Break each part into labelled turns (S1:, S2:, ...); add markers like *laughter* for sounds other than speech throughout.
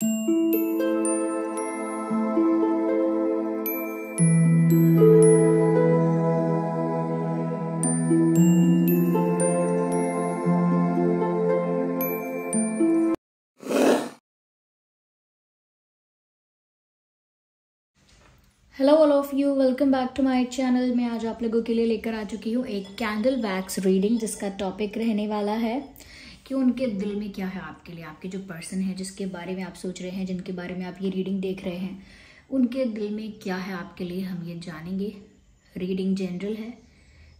S1: Hello all of you welcome back to my channel मैं आज आप लोगों के लिए लेकर आ चुकी हूँ एक कैंडल वैक्स रीडिंग जिसका टॉपिक रहने वाला है। कि उनके दिल में क्या है आपके लिए? आपके जो पर्सन है, जिसके बारे में आप सोच रहे हैं, जिनके बारे में आप ये रीडिंग देख रहे हैं, उनके दिल में क्या है आपके लिए हम ये जानेंगे? रीडिंग जनरल है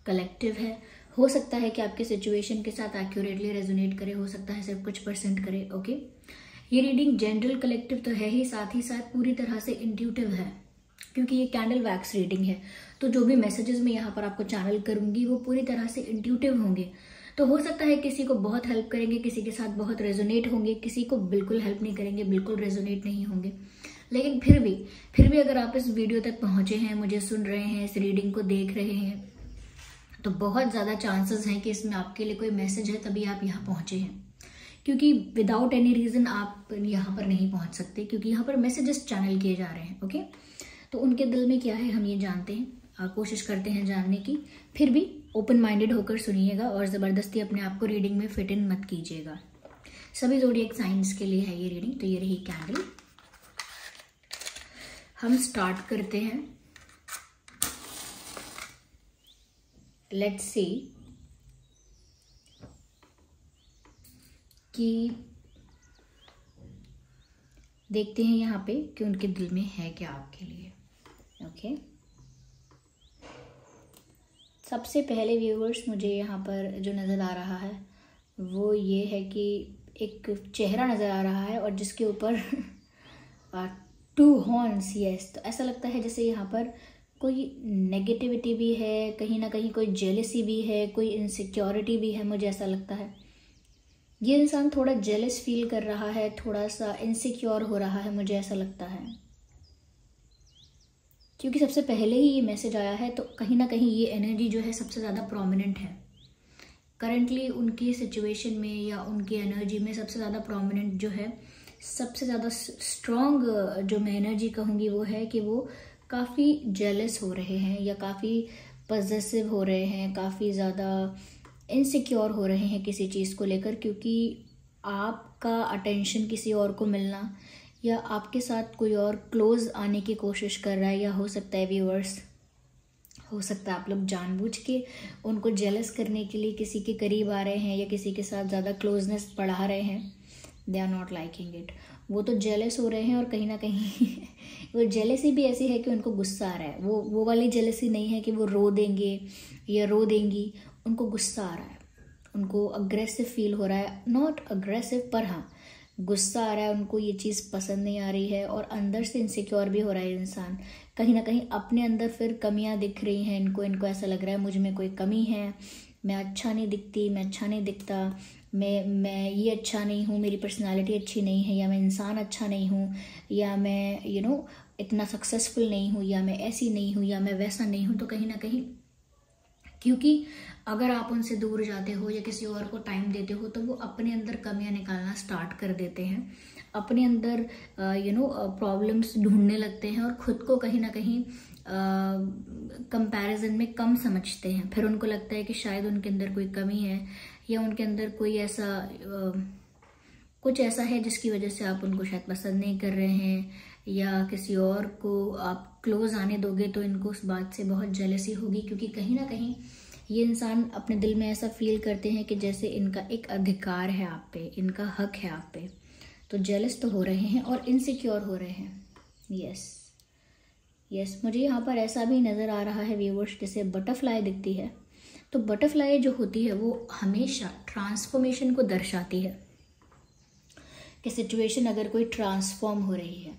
S1: कलेक्टिव है। हो सकता है कि आपके सिचुएशन के साथ एक्यूरेटली रेजोनेट करे, हो सकता है सिर्फ़ कुछ परसेंट करे ओके ये रीडिंग जनरल कलेक्टिव तो है ही, साथ ही साथ पूरी तरह से इंट्यूटिव है, क्योंकि ये कैंडल वैक्स रीडिंग है। तो जो भी मैसेजेस मैं यहाँ पर आपको चैनल करूँगी, वो पूरी तरह से इंट्यूटिव होंगे। तो हो सकता है किसी को बहुत हेल्प करेंगे, किसी के साथ बहुत रेजोनेट होंगे, किसी को बिल्कुल हेल्प नहीं करेंगे, बिल्कुल रेजोनेट नहीं होंगे। लेकिन फिर भी फिर भी अगर आप इस वीडियो तक पहुँचे हैं, मुझे सुन रहे हैं, इस रीडिंग को देख रहे हैं तो बहुत ज़्यादा चांसेस हैं कि इसमें आपके लिए कोई मैसेज है, तभी आप यहाँ पहुँचे हैं। क्योंकि विदाउट एनी रीज़न आप यहाँ पर नहीं पहुँच सकते, क्योंकि यहाँ पर मैसेजेस चैनल किए जा रहे हैं ओके तो उनके दिल में क्या है, हम ये जानते हैं कोशिश करते हैं जानने की, फिर भी ओपन माइंडेड होकर सुनिएगा और ज़बरदस्ती अपने आप को रीडिंग में फिट इन मत कीजिएगा। सभी जोड़ी साइंस के लिए है ये रीडिंग तो ये रही कैंडल हम स्टार्ट करते हैं। लेट्स सी कि देखते हैं यहाँ पे कि उनके दिल में है क्या आपके लिए। ओके सबसे पहले व्यूवर्स मुझे यहाँ पर जो नज़र आ रहा है, वो ये है कि एक चेहरा नज़र आ रहा है और जिसके ऊपर टू हॉर्न्स यस तो ऐसा लगता है जैसे यहाँ पर कोई नेगेटिविटी भी है, कहीं ना कहीं कोई जेलसी भी है, कोई इनसिक्योरिटी भी है, मुझे ऐसा लगता है। ये इंसान थोड़ा जेलस फील कर रहा है, थोड़ा सा इनसिक्योर हो रहा है, मुझे ऐसा लगता है। क्योंकि सबसे पहले ही ये मैसेज आया है तो कहीं ना कहीं ये एनर्जी जो है सबसे ज़्यादा प्रोमिनेंट है। करंटली उनकी सिचुएशन में या उनकी एनर्जी में सबसे ज़्यादा प्रोमिनेंट जो है, सबसे ज़्यादा स्ट्रॉन्ग जो मैं एनर्जी कहूँगी वो है कि वो काफ़ी जेलस हो रहे हैं या काफ़ी पॉजिटिव हो रहे हैं, काफ़ी ज़्यादा इनसिक्योर हो रहे हैं किसी चीज़ को लेकर, क्योंकि आपका अटेंशन किसी और को मिलना या आपके साथ कोई और क्लोज आने की कोशिश कर रहा है, या हो सकता है व्यूअर्स हो सकता है आप लोग जानबूझ के उनको जेलस करने के लिए किसी के करीब आ रहे हैं या किसी के साथ ज़्यादा क्लोजनेस बढ़ा रहे हैं they are not liking it वो तो जेलस हो रहे हैं और कहीं ना कहीं *laughs* वो जेलसी भी ऐसी है कि उनको गुस्सा आ रहा है। वो वो वाली जेलसी नहीं है कि वो रो देंगे या रो देंगी, उनको गुस्सा आ रहा है। उनको अग्रेसिव फील हो रहा है। नॉट अग्रेसिव पर हाँ गुस्सा आ रहा है उनको ये चीज़ पसंद नहीं आ रही है और अंदर से इनसिक्योर भी हो रहा है इंसान। कहीं ना कहीं अपने अंदर फिर कमियाँ दिख रही हैं इनको इनको ऐसा लग रहा है मुझमें कोई कमी है मैं अच्छा नहीं दिखती मैं अच्छा नहीं दिखता मैं मैं ये अच्छा नहीं हूँ मेरी पर्सनालिटी अच्छी नहीं है या मैं इंसान अच्छा नहीं हूँ या मैं यू you नो know, इतना सक्सेसफुल नहीं हूँ या मैं ऐसी नहीं हूँ या मैं वैसा नहीं हूँ तो कहीं ना कहीं क्योंकि अगर आप उनसे दूर जाते हो या किसी और को टाइम देते हो तो वो अपने अंदर कमियाँ निकालना स्टार्ट कर देते हैं। अपने अंदर यू नो प्रॉब्लम्स ढूँढने लगते हैं और ख़ुद को कहीं ना कहीं कंपैरिजन में कम समझते हैं। फिर उनको लगता है कि शायद उनके अंदर कोई कमी है या उनके अंदर कोई ऐसा आ, कुछ ऐसा है जिसकी वजह से आप उनको शायद पसंद नहीं कर रहे हैं या किसी और को आप क्लोज आने दोगे तो इनको उस बात से बहुत जेलसी होगी क्योंकि कहीं ना कहीं ये इंसान अपने दिल में ऐसा फील करते हैं कि जैसे इनका एक अधिकार है आप पे, इनका हक है आप पे। तो जेलस तो हो रहे हैं और इनसिक्योर हो रहे हैं। यस यस मुझे यहाँ पर ऐसा भी नज़र आ रहा है व्यूवर्स जैसे बटरफ्लाई दिखती है। तो बटरफ्लाई जो होती है, वो हमेशा ट्रांसफॉर्मेशन को दर्शाती है। कि सिचुएशन अगर कोई ट्रांसफॉर्म हो रही है,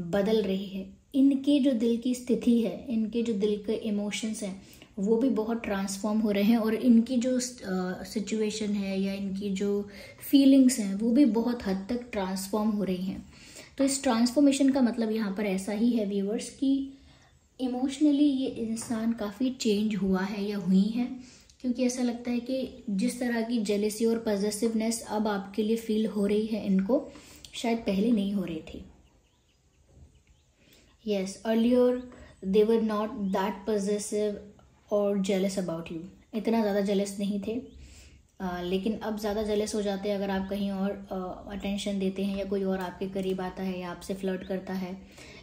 S1: बदल रही है, इनके जो दिल की स्थिति है, इनके जो दिल के इमोशंस हैं वो भी बहुत ट्रांसफॉर्म हो रहे हैं और इनकी जो सिचुएशन uh, है या इनकी जो फीलिंग्स हैं वो भी बहुत हद तक ट्रांसफॉर्म हो रही हैं। तो इस ट्रांसफॉर्मेशन का मतलब यहाँ पर ऐसा ही है व्यूवर्स कि इमोशनली ये इंसान काफ़ी चेंज हुआ है या हुई है क्योंकि ऐसा लगता है कि जिस तरह की जेलेसी और पॉजिटिवनेस अब आपके लिए फील हो रही है इनको शायद पहले नहीं हो रही थी। Yes earlier they were not that positive और जेलस अबाउट यू इतना ज़्यादा जेलस नहीं थे। आ, लेकिन अब ज़्यादा जेलस हो जाते हैं अगर आप कहीं और अटेंशन देते हैं या कोई और आपके करीब आता है या आपसे फ्लर्ट करता है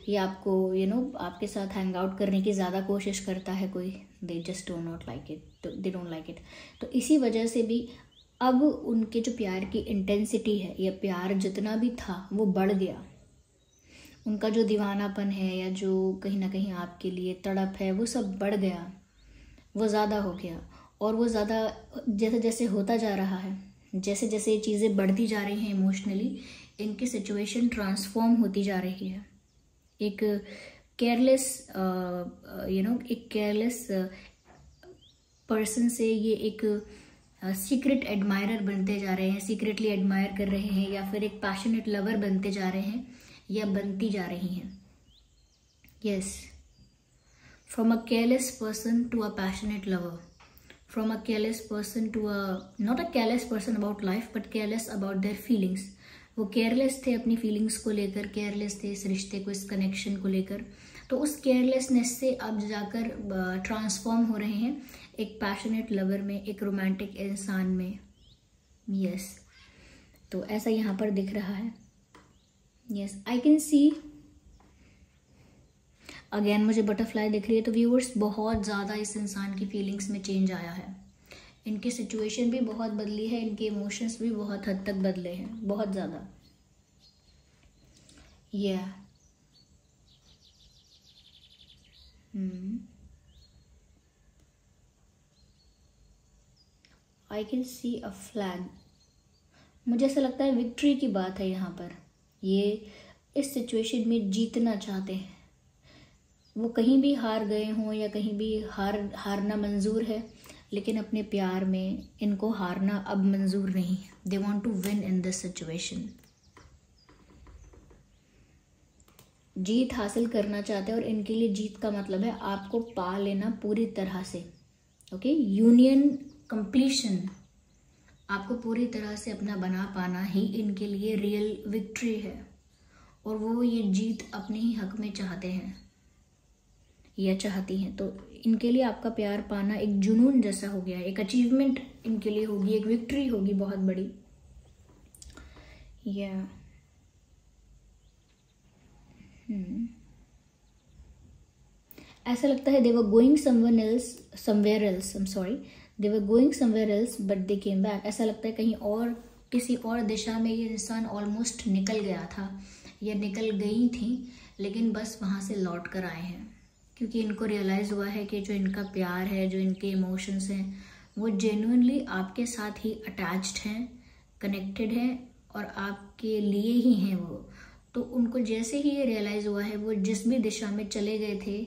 S1: या आपको यू you नो know, आपके साथ हैंग आउट करने की ज़्यादा कोशिश करता है कोई they just do not like it they don't like it तो इसी वजह से भी अब उनके जो प्यार की इंटेंसिटी है या प्यार जितना भी था वो बढ़ गया। उनका जो दीवानापन है या जो कहीं ना कहीं आपके लिए तड़प है वो सब बढ़ गया। वो ज़्यादा हो गया और वो ज़्यादा जैसे जैसे होता जा रहा है जैसे जैसे ये चीज़ें बढ़ती जा रही हैं इमोशनली इनकी सिचुएशन ट्रांसफॉर्म होती जा रही है। एक केयरलेस यू नो एक केयरलेस पर्सन से ये एक सीक्रेट एडमायरर बनते जा रहे हैं सीक्रेटली एडमायर कर रहे हैं या फिर एक पैशनेट लवर बनते जा रहे हैं या बनती जा रही हैं। Yes from a careless person to a passionate lover from a careless person to a not a careless person about life but careless about their feelings वो केयरलेस थे अपनी फीलिंग्स को लेकर केयरलेस थे इस रिश्ते को, इस कनेक्शन को लेकर। तो उस केयरलेसनेस से अब जाकर ट्रांसफॉर्म हो रहे हैं एक पैशनेट लवर में, एक रोमांटिक इंसान में। यस तो ऐसा यहाँ पर दिख रहा है। Yes I can see again मुझे बटरफ्लाई दिख रही है तो व्यूअर्स बहुत ज़्यादा इस इंसान की फीलिंग्स में चेंज आया है। इनकी सिचुएशन भी बहुत बदली है, इनके इमोशंस भी बहुत हद तक बदले हैं, बहुत ज़्यादा। या आई कैन सी अ फ्लैग मुझे ऐसा लगता है विक्ट्री की बात है यहाँ पर। ये इस सिचुएशन में जीतना चाहते हैं। वो कहीं भी हार गए हों या कहीं भी हार, हारना मंजूर है, लेकिन अपने प्यार में इनको हारना अब मंजूर नहीं है। They want to win in this situation जीत हासिल करना चाहते हैं और इनके लिए जीत का मतलब है आपको पा लेना पूरी तरह से। ओके यूनियन कंप्लीशन आपको पूरी तरह से अपना बना पाना ही इनके लिए रियल विक्ट्री है। और वो ये जीत अपने ही हक में चाहते हैं। या चाहती हैं तो इनके लिए आपका प्यार पाना एक जुनून जैसा हो गया एक अचीवमेंट इनके लिए होगी, एक विक्ट्री होगी बहुत बड़ी। या hmm. ऐसा लगता है they were going someone else somewhere else I am sorry they were going somewhere else but they came back ऐसा लगता है कहीं और, किसी और दिशा में ये इंसान ऑलमोस्ट निकल गया था, या निकल गई थी, लेकिन बस वहाँ से लौट कर आए हैं। क्योंकि इनको रियलाइज़ हुआ है कि जो इनका प्यार है, जो इनके इमोशंस हैं, वो जेन्यूनली आपके साथ ही अटैच्ड हैं कनेक्टेड हैं और आपके लिए ही हैं वो। तो उनको जैसे ही ये रियलाइज़ हुआ है, वो जिस भी दिशा में चले गए थे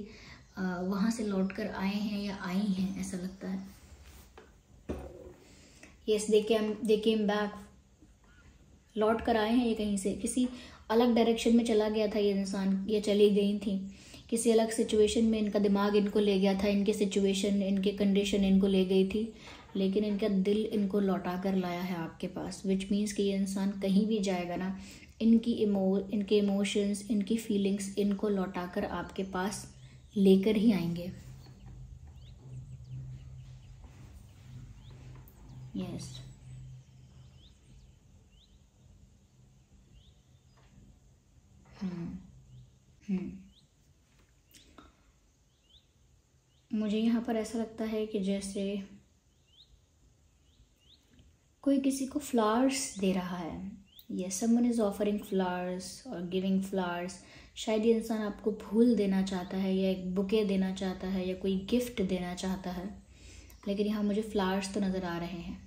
S1: वहाँ से लौट कर आए हैं या आई हैं, ऐसा लगता है। Yes they came they back लौट कर आए हैं ये कहीं से। किसी अलग डायरेक्शन में चला गया था ये इंसान, ये चली गई थी। किसी अलग सिचुएशन में इनका दिमाग इनको ले गया था, इनके सिचुएशन इनके कंडीशन इनको ले गई थी, लेकिन इनका दिल इनको लौटा कर लाया है आपके पास विच मीन्स कि ये इंसान कहीं भी जाएगा ना, इनकी इमो इनके इमोशंस इनकी फीलिंग्स इनको लौटा कर आपके पास लेकर ही आएँगे। यस हम्म हम्म मुझे यहाँ पर ऐसा लगता है कि जैसे कोई किसी को फ्लावर्स दे रहा है। या समन इज़ ऑफरिंग फ्लावर्स और गिविंग फ्लावर्स शायद ये इंसान आपको फूल देना चाहता है या एक बुके देना चाहता है या कोई गिफ्ट देना चाहता है। लेकिन यहाँ मुझे फ्लावर्स तो नज़र आ रहे हैं।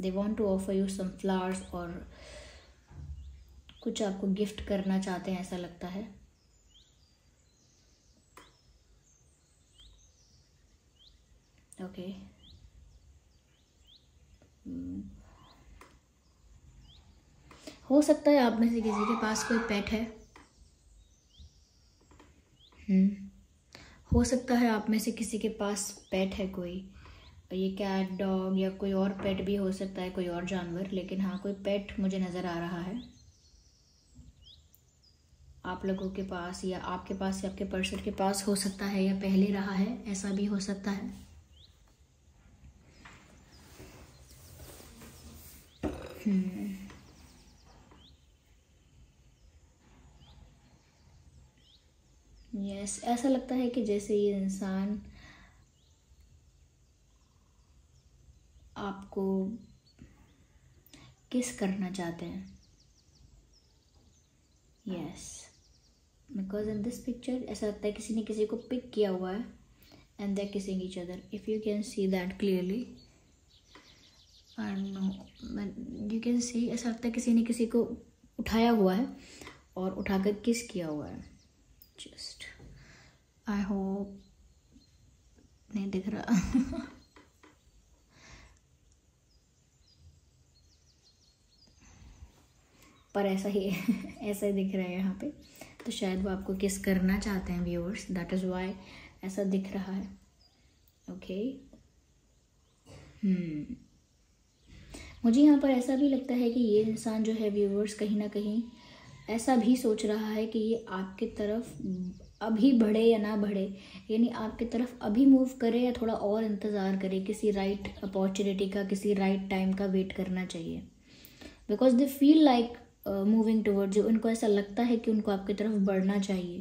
S1: They want to offer you some flowers और कुछ आपको गिफ्ट करना चाहते हैं, ऐसा लगता है। Okay hmm. हो सकता है आप में से किसी के पास कोई पेट है। हम्म हो सकता है आप में से किसी के पास पेट है कोई। ये कैट डॉग या कोई और पेट भी हो सकता है, कोई और जानवर, लेकिन हाँ कोई पेट मुझे नज़र आ रहा है। आप लोगों के पास या आपके पास या आपके पर्सन के पास हो सकता है या पहले रहा है, ऐसा भी हो सकता है। यस yes, ऐसा लगता है कि जैसे ये इंसान आपको किस करना चाहते हैं। Yes because in this picture ऐसा लगता है किसी ने किसी को पिक किया हुआ है and they kissing each other if you can see that clearly no you can see ऐसा लगता है किसी ने किसी को उठाया हुआ है और उठाकर किस किया हुआ है। जस्ट आई होप नहीं दिख रहा। पर ऐसा ही ऐसा ही दिख रहा है यहाँ पे। तो शायद वो आपको किस करना चाहते हैं व्यूअर्स दैट इज़ वाई ऐसा दिख रहा है। Okay okay. हम्म मुझे यहाँ पर ऐसा भी लगता है कि ये इंसान जो है व्यूवर्स कहीं ना कहीं ऐसा भी सोच रहा है कि ये आपके तरफ़ अभी बढ़े या ना बढ़े। यानी आपकी तरफ़ अभी मूव करे या थोड़ा और इंतज़ार करे, किसी राइट अपॉर्चुनिटी का, किसी राइट टाइम का वेट करना चाहिए। Because they feel like moving toward जो उनको ऐसा लगता है कि उनको आपकी तरफ़ बढ़ना चाहिए।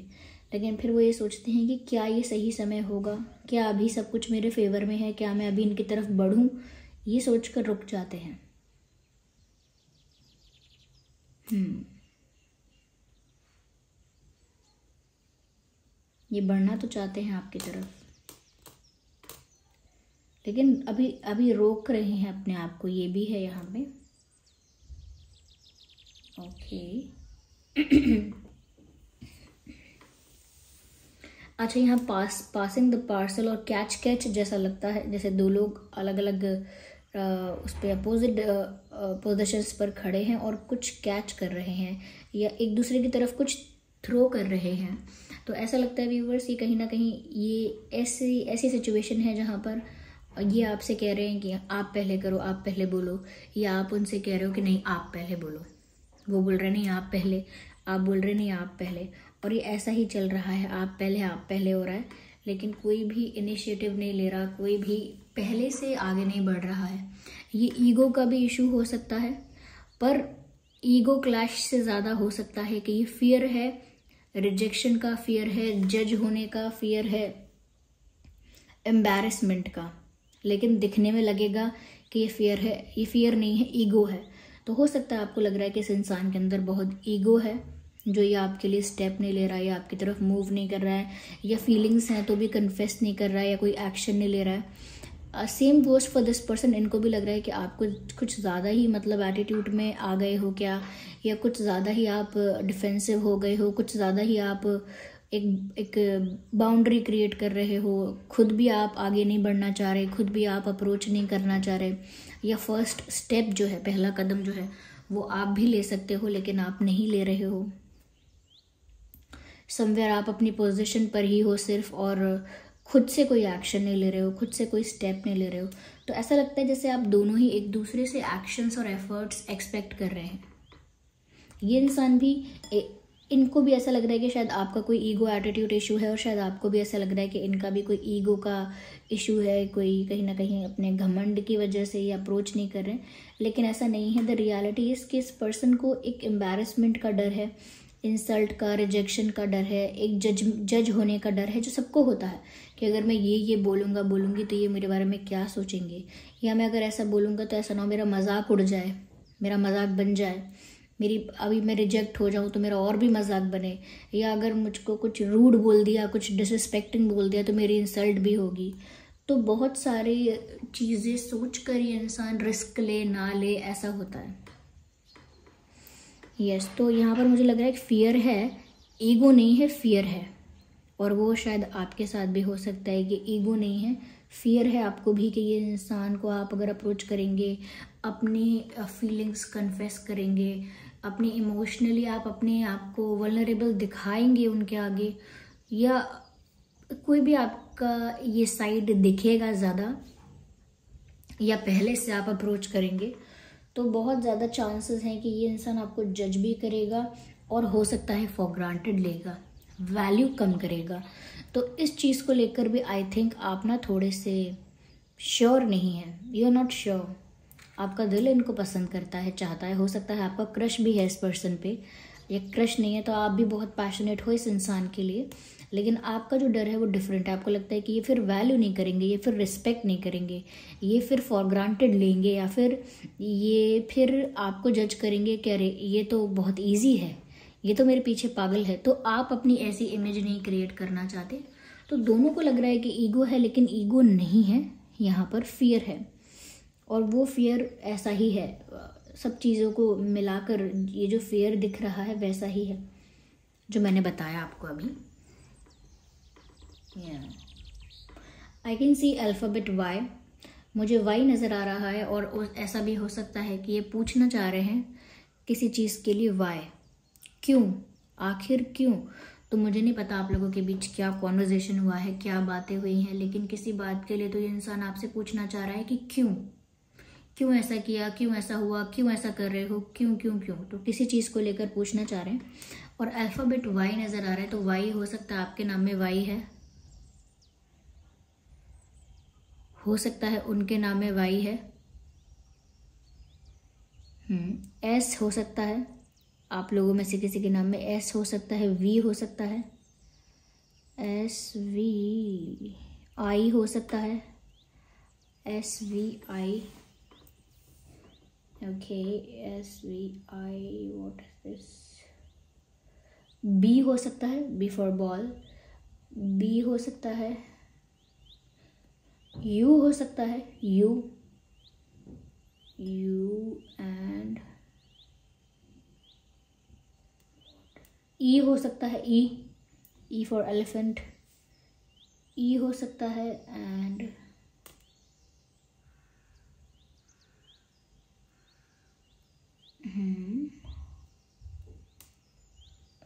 S1: लेकिन फिर वो ये सोचते हैं कि क्या ये सही समय होगा? क्या अभी सब कुछ मेरे फेवर में है? क्या मैं अभी इनकी तरफ़ बढ़ूँ? ये सोच कर रुक जाते हैं हम्म ये बढ़ना तो चाहते हैं आपकी तरफ़। लेकिन अभी अभी रोक रहे हैं अपने आप को, ये भी है यहाँ पे। ओके। *clears throat* अच्छा यहाँ पास पासिंग द पार्सल और कैच कैच जैसा लगता है, जैसे दो लोग अलग अलग उस पर अपोजिट पोजिशंस पर खड़े हैं और कुछ कैच कर रहे हैं या एक दूसरे की तरफ़ कुछ थ्रो कर रहे हैं। तो ऐसा लगता है व्यूवर्स ये कहीं ना कहीं ये ऐसी ऐसी सिचुएशन है जहाँ पर ये आपसे कह रहे हैं कि आप पहले करो, आप पहले बोलो, या आप उनसे कह रहे हो कि नहीं, आप पहले बोलो। वो बोल रहे नहीं, आप पहले, आप बोल रहे नहीं, आप पहले। और ये ऐसा ही चल रहा है, आप पहले आप पहले हो रहा है। लेकिन कोई भी इनिशिएटिव नहीं ले रहा, कोई भी पहले से आगे नहीं बढ़ रहा है। ये ईगो का भी इशू हो सकता है, पर ईगो क्लैश से ज़्यादा हो सकता है कि ये फियर है रिजेक्शन का फियर है जज होने का फियर है एम्बेरसमेंट का। लेकिन दिखने में लगेगा कि ये फियर है, ये फियर नहीं है, ईगो है। तो हो सकता है आपको लग रहा है कि इस इंसान के अंदर बहुत ईगो है, जो ये आपके लिए स्टेप नहीं ले रहा है, या आपकी तरफ़ मूव नहीं कर रहा है, या फीलिंग्स हैं तो भी कन्फेस नहीं कर रहा है, या कोई एक्शन नहीं ले रहा है। Same post for this person इनको भी लग रहा है कि आपको कुछ ज़्यादा ही मतलब एटीट्यूड में आ गए हो क्या? या कुछ ज़्यादा ही आप डिफेंसिव हो गए हो? कुछ ज़्यादा ही आप एक एक बाउंड्री क्रिएट कर रहे हो? खुद भी आप आगे नहीं बढ़ना चाह रहे, खुद भी आप अप्रोच नहीं करना चाह रहे। या फ़र्स्ट स्टेप जो है, पहला कदम जो है, वो आप भी ले सकते हो, लेकिन आप नहीं ले रहे हो। समवेयर आप अपनी पोजीशन पर ही हो सिर्फ़ और खुद से कोई एक्शन नहीं ले रहे हो खुद से कोई स्टेप नहीं ले रहे हो। तो ऐसा लगता है जैसे आप दोनों ही एक दूसरे से एक्शंस और एफर्ट्स एक्सपेक्ट कर रहे हैं। ये इंसान भी ए, इनको भी ऐसा लग रहा है कि शायद आपका कोई ईगो एटीट्यूड इशू है और शायद आपको भी ऐसा लग रहा है कि इनका भी कोई ईगो का इशू है कोई कहीं ना कहीं अपने घमंड की वजह से ये अप्रोच नहीं कर रहे लेकिन ऐसा नहीं है द रियलिटी इज़ कि इस पर्सन को एक एम्बेरसमेंट का डर है। इंसल्ट का रिजेक्शन का डर है, एक जज जज होने का डर है जो सबको होता है कि अगर मैं ये ये बोलूँगा, बोलूँगी तो ये मेरे बारे में क्या सोचेंगे? या मैं अगर ऐसा बोलूँगा तो ऐसा ना हो मेरा मज़ाक उड़ जाए, मेरा मज़ाक बन जाए, मेरी, अभी मैं रिजेक्ट हो जाऊँ तो मेरा और भी मज़ाक बने, या अगर मुझको कुछ रूड बोल दिया, कुछ डिसरिस्पेक्टिंग बोल दिया तो मेरी इंसल्ट भी होगी। तो बहुत सारी चीज़ें सोच कर ये इंसान रिस्क ले, ना ले, ऐसा होता है। यस yes, तो यहाँ पर मुझे लग रहा है फियर है ईगो नहीं है फियर है। और वो शायद आपके साथ भी हो सकता है कि ईगो नहीं है। फियर है आपको भी कि ये इंसान को आप अगर अप्रोच करेंगे अपनी फीलिंग्स कन्फेस करेंगे अपनी इमोशनली आप अपने आप को वलनरेबल दिखाएँगे उनके आगे या कोई भी आपका ये साइड दिखेगा ज़्यादा या पहले से आप अप्रोच करेंगे तो बहुत ज़्यादा चांसेस हैं कि ये इंसान आपको जज भी करेगा और हो सकता है फॉर ग्रांटेड लेगा वैल्यू कम करेगा। तो इस चीज़ को लेकर भी आई थिंक आप ना थोड़े से श्योर नहीं है। यू आर नॉट श्योर आपका दिल इनको पसंद करता है, चाहता है, हो सकता है आपका क्रश भी है इस पर्सन पे। या क्रश नहीं है तो आप भी बहुत पैशनेट हो इस इंसान के लिए। लेकिन आपका जो डर है वो डिफरेंट है। आपको लगता है कि ये फिर वैल्यू नहीं करेंगे, ये फिर रिस्पेक्ट नहीं करेंगे, ये फिर फॉर ग्रांटेड लेंगे या फिर ये फिर आपको जज करेंगे कि अरे, ये तो बहुत ईजी है, ये तो मेरे पीछे पागल है। तो आप अपनी ऐसी इमेज नहीं क्रिएट करना चाहते। तो दोनों को लग रहा है कि ईगो है, लेकिन ईगो नहीं है। यहाँ पर फियर है। और वो फियर ऐसा ही है। सब चीज़ों को मिलाकर ये जो फेयर दिख रहा है, वैसा ही है, जो मैंने बताया आपको अभी। I can see alphabet Y मुझे वाई नज़र आ रहा है और ऐसा भी हो सकता है कि ये पूछना चाह रहे हैं किसी चीज़ के लिए वाई क्यों? आखिर क्यों? तो मुझे नहीं पता आप लोगों के बीच क्या कॉन्वर्जेशन हुआ है, क्या बातें हुई हैं, लेकिन किसी बात के लिए तो ये इंसान आपसे पूछना चाह रहा है कि क्यों? क्यों ऐसा किया, क्यों ऐसा हुआ, क्यों ऐसा कर रहे हो, क्यों क्यों क्यों? तो किसी चीज़ को लेकर पूछना चाह रहे हैं। और अल्फ़ाबेट वाई नज़र आ रहा है तो वाई हो सकता है आपके नाम में वाई है। हो सकता है उनके नाम में वाई है। एस हम्म, हो सकता है। आप लोगों में से किसी के नाम में एस हो सकता है वी हो सकता है। एस वी आई हो सकता है। S V I. Okay S V I what this B हो सकता है बी फॉर बॉल। बी हो सकता है। यू हो सकता है, यू यू एंड ई हो सकता है, ई ई फॉर एलिफेंट ई हो सकता है and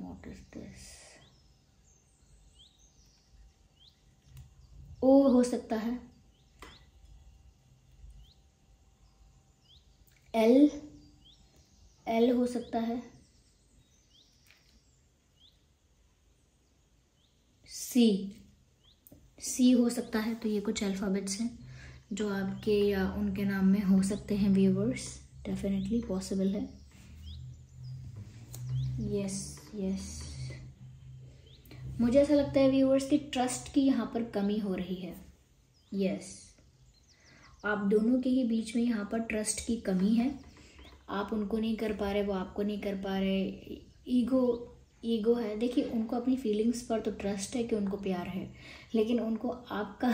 S1: what is this O हो सकता है एल एल हो सकता है। सी सी हो सकता है तो ये कुछ अल्फ़ाबेट्स हैं, जो आपके या उनके नाम में हो सकते हैं व्यूवर्स डेफिनेटली पॉसिबल है। यस यस मुझे ऐसा लगता है व्यूवर्स की ट्रस्ट की यहाँ पर कमी हो रही है। यस आप दोनों के ही बीच में यहाँ पर ट्रस्ट की कमी है। आप उनको नहीं कर पा रहे, वो आपको नहीं कर पा रहे। ईगो ईगो है। देखिए, उनको अपनी फीलिंग्स पर तो ट्रस्ट है कि उनको प्यार है, लेकिन उनको आपका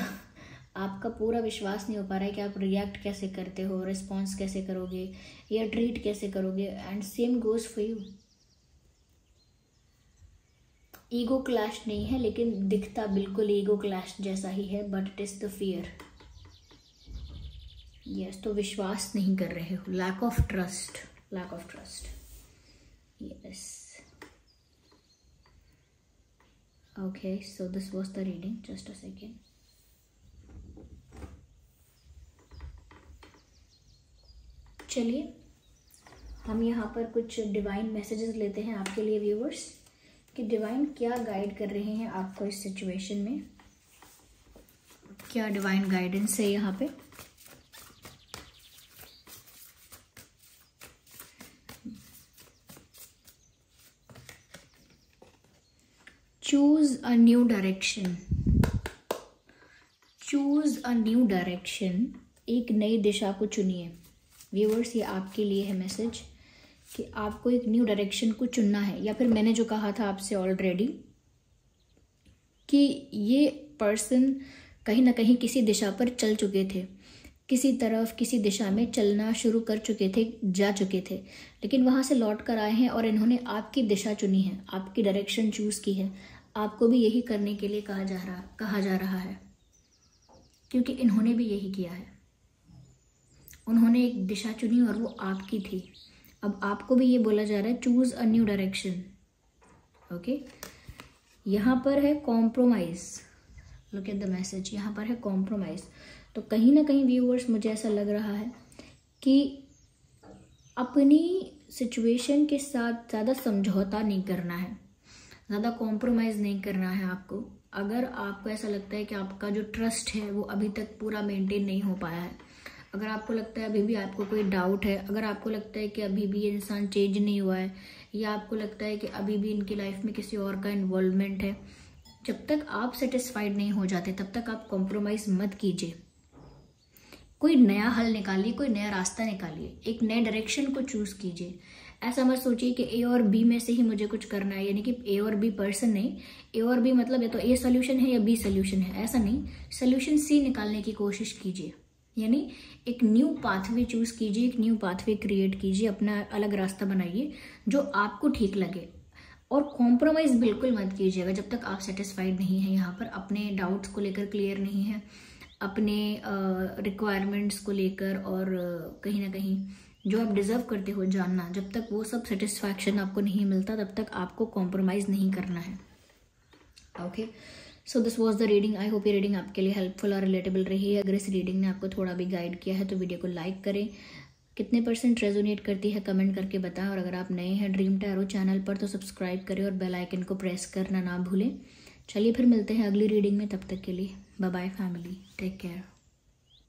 S1: आपका पूरा विश्वास नहीं हो पा रहा है कि आप रिएक्ट कैसे करते हो रिस्पॉन्स कैसे करोगे, या ट्रीट कैसे करोगे। And same goes for you ego clash नहीं है, लेकिन दिखता बिल्कुल ईगो क्लैश जैसा ही है but it is the fear yes तो विश्वास नहीं कर रहे हो। Lack of trust lack of trust yes okay, so this was the reading. Just a second. चलिए, हम यहाँ पर कुछ डिवाइन मैसेजेस लेते हैं आपके लिए व्यूवर्स कि डिवाइन क्या गाइड कर रहे हैं आपको इस सिचुएशन में? क्या डिवाइन गाइडेंस है यहाँ पे? A new direction. Choose a new direction. एक नई दिशा को चुनिए। व्यूवर्स ये आपके लिए है मैसेज कि आपको एक न्यू डायरेक्शन को चुनना है। या फिर मैंने जो कहा था आपसे ऑलरेडी कि ये पर्सन कहीं ना कहीं किसी दिशा पर चल चुके थे। किसी तरफ़, किसी दिशा में चलना शुरू कर चुके थे, जा चुके थे। लेकिन वहाँ से लौट कर आए हैं और इन्होंने आपकी दिशा चुनी है, आपकी डायरेक्शन चूज़ की है। आपको भी यही करने के लिए कहा जा रहा, कहा जा रहा है। क्योंकि इन्होंने भी यही किया है। उन्होंने एक दिशा चुनी और वो आपकी थी। अब आपको भी ये बोला जा रहा है choose a new direction okay यहाँ पर है compromise look at the message यहाँ पर है कॉम्प्रोमाइज़ तो कहीं ना कहीं व्यूअर्स मुझे ऐसा लग रहा है कि अपनी सिचुएशन के साथ ज़्यादा समझौता नहीं करना है। ज़्यादा कॉम्प्रोमाइज़ नहीं करना है आपको। अगर आपको ऐसा लगता है कि आपका जो ट्रस्ट है, वो अभी तक पूरा मेंटेन नहीं हो पाया है। अगर आपको लगता है अभी भी आपको कोई डाउट है, अगर आपको लगता है कि अभी भी ये इंसान चेंज नहीं हुआ है, या आपको लगता है कि अभी भी इनकी लाइफ में किसी और का इन्वॉल्वमेंट है, जब तक आप सेटिस्फाइड नहीं हो जाते, तब तक आप कॉम्प्रोमाइज़ मत कीजिए। कोई नया हल निकालिए, कोई नया रास्ता निकालिए। एक नए डायरेक्शन को चूज़ कीजिए। ऐसा मत सोचिए कि ए और बी में से ही मुझे कुछ करना है, यानी कि ए और बी पर्सन नहीं। ए और बी मतलब या तो ए सोल्यूशन है या बी सोल्यूशन है, ऐसा नहीं। सोल्यूशन सी निकालने की कोशिश कीजिए। यानी एक न्यू पाथवे चूज़ कीजिए, एक न्यू पाथवे क्रिएट कीजिए, अपना अलग रास्ता बनाइए, जो आपको ठीक लगे। और कॉम्प्रोमाइज़ बिल्कुल मत कीजिएगा, जब तक आप सेटिस्फाइड नहीं है यहाँ पर, अपने डाउट्स को लेकर क्लियर नहीं है, अपने रिक्वायरमेंट्स को लेकर और, कहीं ना कहीं जो आप डिज़र्व करते हो जानना, जब तक वो सब सेटिस्फैक्शन आपको नहीं मिलता, तब तक आपको कॉम्प्रोमाइज़ नहीं करना है। Okay so this was the reading I hope ये रीडिंग आपके लिए हेल्पफुल और रिलेटेबल रही है। अगर इस रीडिंग ने आपको थोड़ा भी गाइड किया है तो वीडियो को लाइक करें। कितने परसेंट रेजोनेट करती है कमेंट करके बताएँ। और अगर आप नए हैं ड्रीम टैरो चैनल पर तो सब्सक्राइब करें और बेल आइकन को प्रेस करना ना भूलें। चलिए फिर मिलते हैं अगली रीडिंग में। तब तक के लिए bye bye family take care